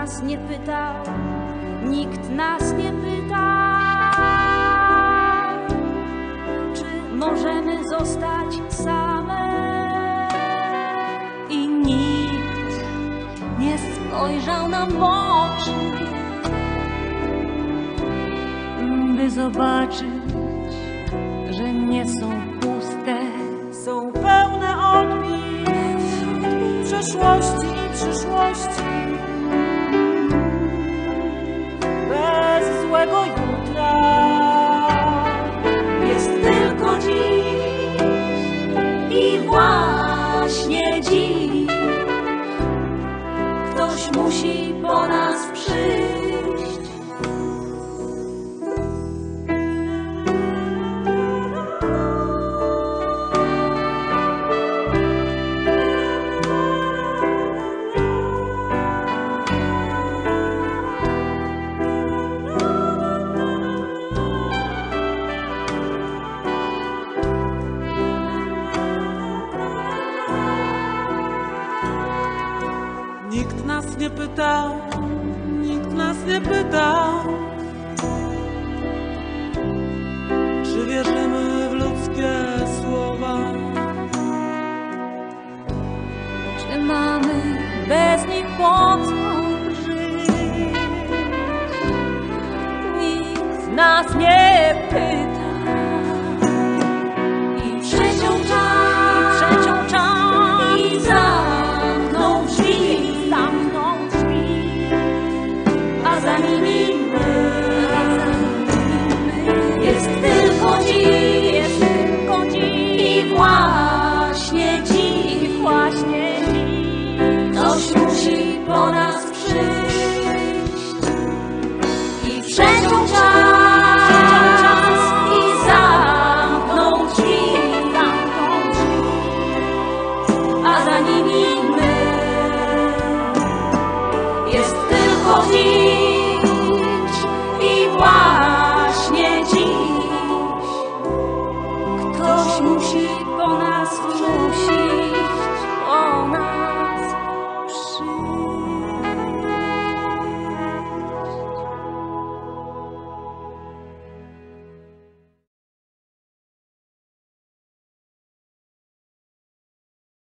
nas nie pytał, nikt nas nie pytał, czy możemy zostać same. I nikt nie spojrzał nam w oczy, by zobaczyć, że nie są puste. są pełne odbić przeszłości i przyszłości. Musi po nas przyjść. Nie pytał, nikt nas nie pytał, czy wierzymy w ludzkie słowa. Czy mamy bez nich po żyć? Nikt nas nie You.